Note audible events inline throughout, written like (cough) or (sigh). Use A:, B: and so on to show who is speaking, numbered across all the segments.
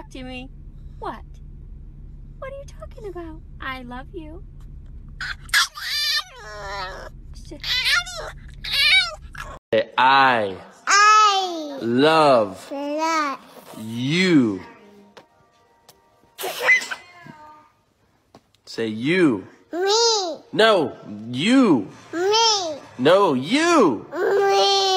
A: Talk to me. What? What are you talking about? I love you. Sh-
B: I
C: I
B: love
C: love
B: you. Say you.
C: me,
B: No, you.
C: me,
B: No, you.
C: me.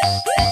C: Three. (laughs)